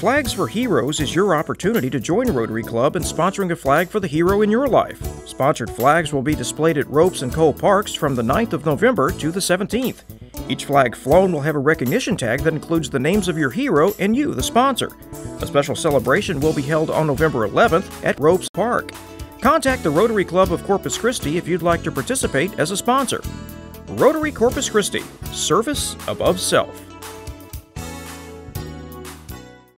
Flags for Heroes is your opportunity to join Rotary Club in sponsoring a flag for the hero in your life. Sponsored flags will be displayed at Ropes and Cole Parks from the 9th of November to the 17th. Each flag flown will have a recognition tag that includes the names of your hero and you, the sponsor. A special celebration will be held on November 11th at Ropes Park. Contact the Rotary Club of Corpus Christi if you'd like to participate as a sponsor. Rotary Corpus Christi, service above self.